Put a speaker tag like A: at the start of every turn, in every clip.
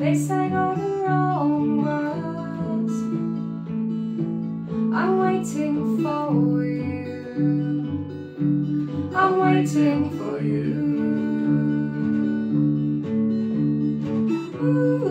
A: They sang all the wrong words. I'm waiting for you. I'm waiting for you. Ooh.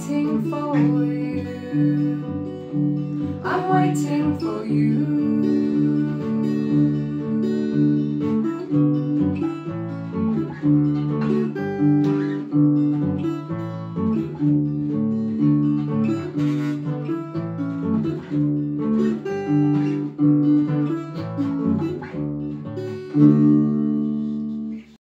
A: waiting for you. I'm waiting for you. thank mm -hmm. you